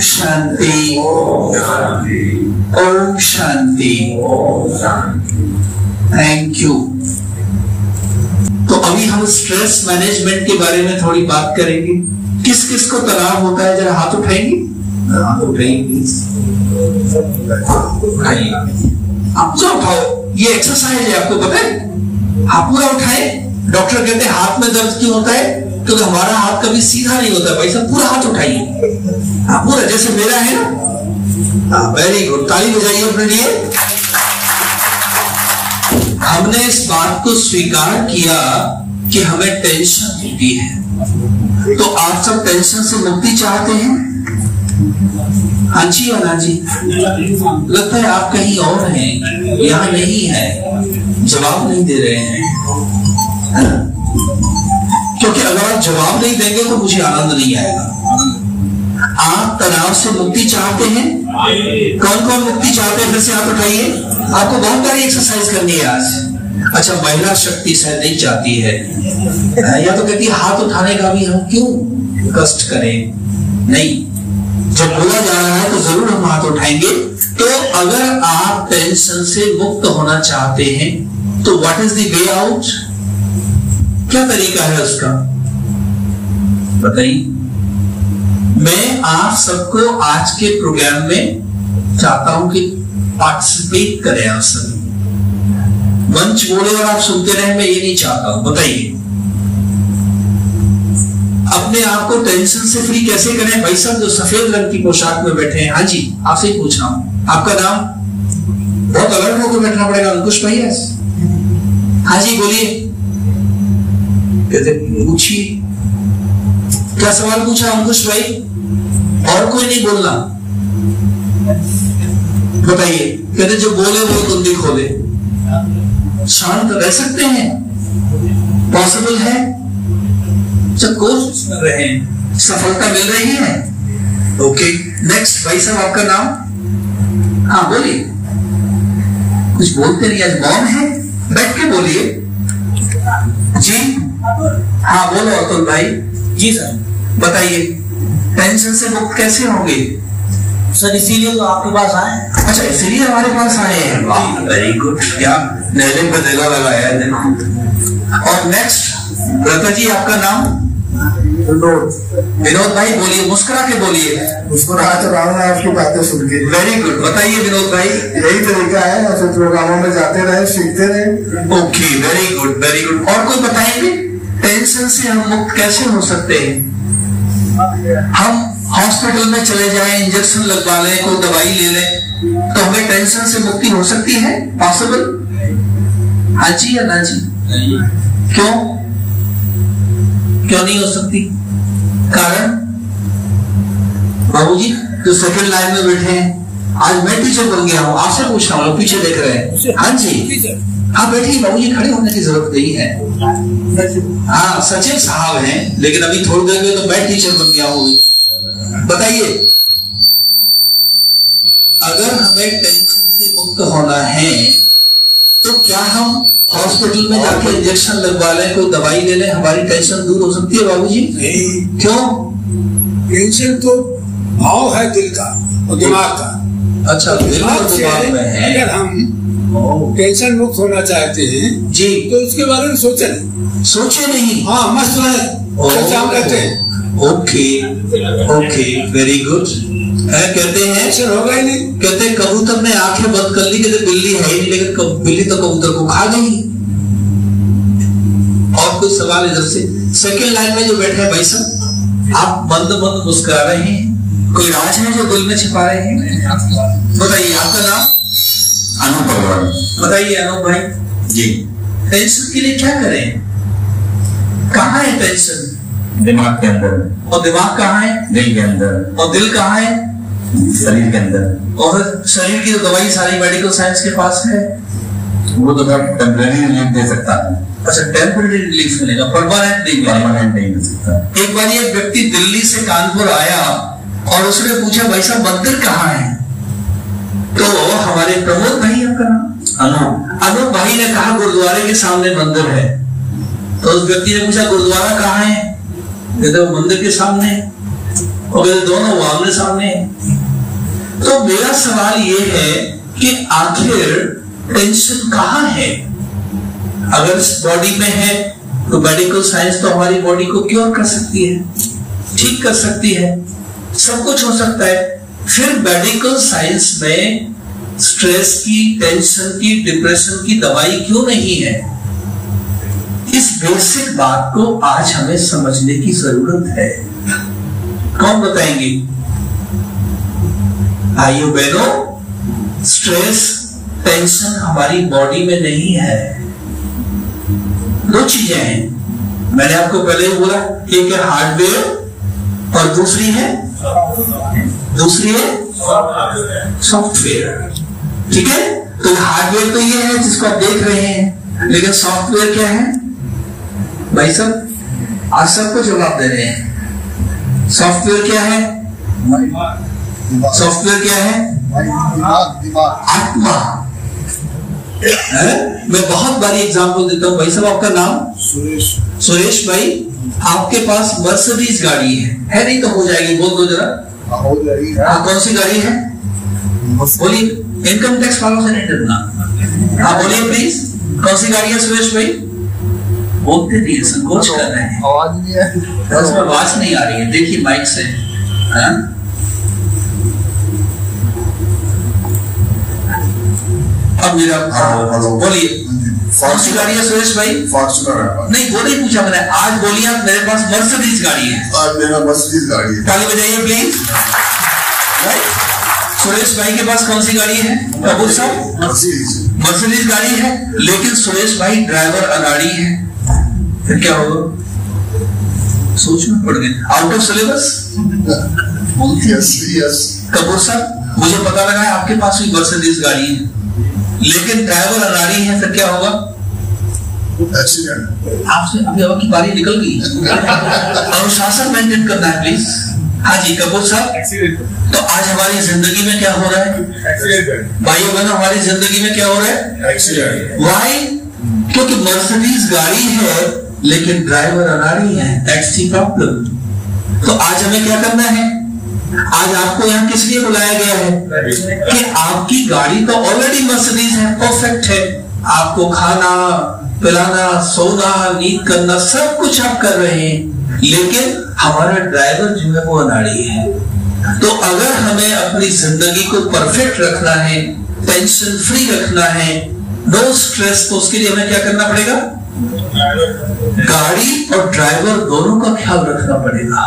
Shanti Om Shanti thank you तो अभी हम स्ट्रेस मैनेजमेंट के बारे में थोड़ी बात करेंगे। किस किस को तनाव होता है? जरा हाथ उठाएँगे। हाथ उठाएँगे आप जो उठाओ। ये एक्सरसाइज है आपको पता है? आप पूरा उठाए। डॉक्टर कहते हैं हाथ में दर्द क्यों होता है? क्योंकि हमारा हाथ कभी सीधा नहीं होता भाई साहब, पूरा हाथ उठाइए। हाँ पूरा, जैसे मेरा है ना। वेरी गुड ताली बजाइए अपने लिए। हमने इस बात को स्वीकार किया कि हमें टेंशन होती है। तो आप सब टेंशन से मुक्ति चाहते हैं? हाँ जी हाँ जी? लगता है आप कहीं और हैं, यहाँ नहीं है। जवाब नहीं दे रहे हैं। है? क्योंकि अगर आप जवाब नहीं देंगे तो मुझे आनंद नहीं आएगा। आप तनाव से मुक्ति चाहते हैं? कौन कौन मुक्ति चाहते हैं? फिर से आप उठाइए। आपको बहुत सारी एक्सरसाइज करनी है आज। अच्छा महिला शक्ति शायद नहीं चाहती है। या तो कहती है, हाथ उठाने का भी हम क्यों कष्ट करें? नहीं। जब बोला जा रहा है तो ज़रूर हम हाथ उठाएँगे। तो अगर आप टेंशन से मुक्त होना चाहते हैं तो what is the way out क्या तरीका है उसका? बताइए। मैं आप सबको आज के प्रोग्राम में चाहता हूँ कि पार्टिसिपेट करें आप सभी मंच बोले और आप सुनते रहे, मैं ये नहीं चाहता हूँ। बताइए। अपने आप को टेंशन से फ्री कैसे करें? भाई साहब, जो सफ़ेद रंग की पोशाक में बैठे हैं। हाँ जी, आपसे ही पूछ रहा हूँ। आपका नाम? बहुत अलर्ट होकर बैठना पड़ेगा, अंकुश भैया हाँ जी, बोलिए। कहते, पूछिए। क्या सवाल पूछा अंकुश भाई? और कोई नहीं बोलना। बताइए, कहते, जो बोले वो कुंडी खोले। शांत रह सकते हैं। पॉसिबल है? जब कोशिश कर रहे हैं। सफलता मिल रही है? ओके नेक्स्ट भाई साहब, आपका नाम? हाँ बोलिए। कुछ बोलते नहीं, आज मौन है। बैठ के बोलिए। जी। हाँ बोलो अतुल भाई। जी सर। बताइए टेंशन से मुक्त कैसे होंगे? सर इसीलिए तो आपके पास आए अच्छा इसीलिए हमारे पास आए हैं। वाह वेरी गुड क्या नहले पे दिला लगाया है देखो। और नेक्स्ट लता जी आपका नाम? विनोद। भाई बोलिए मुस्कुरा के बोलिए। मुस्कुरा तो रहा हूँ आपकी बातें सुन के। वेरी गुड बताइए विनोद भाई। यही तरीका है ऐसे प्रोग्रामों में जाते रहे सीखते रहे। Okay very good very good और कोई बताएँगे? टेंशन से हम मुक्त कैसे हो सकते हैं? हम हॉस्पिटल में चले जाएँ इंजेक्शन लगवा लें कोई दवाई ले लें तो हमें टेंशन से मुक्ति हो सकती है? पॉसिबल? हाँ जी या ना जी? क्यों? क्यों नहीं हो सकती? कारण? बाबू जी जो सेकंड लाइन में बैठे हैं आज मैं टीचर बन गया हूँ आपसे पूछ रहा हूँ पीछे देख रहे हैं। हाँ जी। हाँ बैठिए बाबू जी खड़े होने की ज़रूरत नहीं है। हाँ सचिन साहब हैं लेकिन अभी थोड़ी देर में तो मैं टीचर बन गया हूँ बताइए अगर हमें टेंशन से मुक्त होना है तो क्या हम हॉस्पिटल में जाके इंजेक्शन लगवा लें कोई दवाई ले लें? हमारी टेंशन दूर हो सकती है बाबू जी क्यों? टेंशन तो भाव है दिल का और दिमाग का। अच्छा दिमाग दिमाग में है। अगर हम टेंशन मुक्त होना चाहते हैं जी। तो उसके बारे में सोचे। नहीं सोचे नहीं। हाँ मस्त रहे। चर्चा करते हैं? ओके ओके वेरी गुड है कहते हैं टेंशन होगा ही नहीं। कहते हैं कबूतर ने आँखें बंद कर ली कहते बिल्ली है ही लेकिन बिल्ली तो कबूतर को खा गई। और कोई सवाल इधर से? सेकंड लाइन में जो बैठे हैं भाई साहब आप बंद बंद मुस्कुरा रहे हैं। कोई राज है जो दिल में छिपा रहे हैं? बताइए आपका नाम? अनूप अग्रवाल बताइए अनूप भाई। जी। टेंशन के लिए क्या करें? कहाँ है टेंशन दिमाग के अंदर। और दिमाग कहाँ है? दिल के अंदर। और दिल कहाँ है? शरीर के अंदर। और शरीर की तो दवाई सारी मेडिकल साइंस के पास है? वो तो सब टेम्परेरी रिलीफ दे सकता है। अच्छा टेम्पररी रिलीफ मिलेगा। परमानेंट नहीं परमानेंट नहीं दे सकता। एक बार एक व्यक्ति दिल्ली से कानपुर आया और उसने पूछा भाई साहब मंदिर कहाँ है? तो हमारे प्रमोद भाई आपका नाम अनूप अनूप भाई ने कहा गुरुद्वारे के सामने मंदिर है। तो उस व्यक्ति ने पूछा गुरुद्वारा कहाँ है? कहते वो मंदिर के सामने है। और कहते दोनों वो आमने सामने हैं। तो मेरा सवाल ये है कि आखिर टेंशन कहाँ है? अगर बॉडी में है तो मेडिकल साइंस तो हमारी बॉडी को क्योर कर सकती है। ठीक कर सकती है। सब कुछ हो सकता है। फिर मेडिकल साइंस में स्ट्रेस की टेंशन की डिप्रेशन की दवाई क्यों नहीं है? इस बेसिक बात को आज हमें समझने की ज़रूरत है। कौन बताएँगे? आइयो बहनों स्ट्रेस टेंशन हमारी बॉडी में नहीं है। दो चीज़ें हैं। मैंने आपको पहले बोला एक है हार्डवेयर और दूसरी है? दूसरी है? सॉफ्टवेयर ठीक है? तो हार्डवेयर तो ये है जिसको आप देख रहे हैं, लेकिन सॉफ्टवेयर क्या है? भाई साहब, आज सबको जवाब दे रहे हैं। सॉफ्टवेयर क्या है? सॉफ्टवेयर क्या है? आत्मा। है? मैं बहुत बारी एग्ज़ाम्पल देता हूँ। भाई साहब, आपका नाम? सुरेश। सुरेश भाई? आपके पास मर्सिडीज गाड़ी है। है नहीं तो हो जाएगी। बोल दो जरा। हाँ, हो जाएगी। हाँ कौन सी गाड़ी है? बोलिए। इनकम टैक्स वालों से नहीं डरना हाँ बोलिए प्लीज़ कौन सी गाड़ी है सुरेश भाई? बोलते नहीं है संकोच कर रहे हैं। आवाज़ नहीं है बस में आवाज़ नहीं आ रही है। देखिए माइक से। हाँ? अब मेरा हाँ, बोलिए। गाड़ी है सुरेश भाई? नहीं वो नहीं पूछा मैंने। आज बोलिए आप मेरे पास मर्सिडीज गाड़ी है। और मेरा मर्सिडीज गाड़ी है। ताली बजाइए प्लीज़ सुरेश भाई के पास कौन सी गाड़ी है? कपूर साहब? मर्सिडीज मर्सिडीज गाड़ी है लेकिन सुरेश भाई ड्राइवर अनाड़ी है। फिर क्या होगा? सोच में पड़ गए आउट ऑफ़ सिलेबस कपूर साहब मुझे पता लगा है आपके पास भी मर्सिडीज गाड़ी है। लेकिन ड्राइवर अनाड़ी है, फिर क्या होगा? एक्सीडेंट आपसे अभी आपकी बारी निकल गई। अनुशासन मेंटेन करना है प्लीज़ हाँ जी, कपूर साहब। तो आज हमारी ज़िंदगी में क्या हो रहा है? भाइयों बहनों, हमारी ज़िंदगी में क्या हो रहा है? एक्सीडेंट वाई क्योंकि मर्सिडीज गाड़ी है, लेकिन ड्राइवर अनाड़ी है दैट्स दी प्रॉब्लम तो आज हमें क्या करना है? आज आपको यहाँ किस लिए बुलाया गया है? कि आपकी गाड़ी तो ऑलरेडी मर्सिडीज है परफेक्ट है। आपको खाना, पिलाना, सोना, नींद करना, सब कुछ आप कर रहे हैं। लेकिन हमारा ड्राइवर जो है वो अनाड़ी है। तो अगर हमें अपनी ज़िंदगी को परफेक्ट रखना है टेंशन फ्री रखना है नो स्ट्रेस तो उसके लिए हमें क्या करना पड़ेगा? गाड़ी और ड्राइवर दोनों का ख्याल रखना पड़ेगा।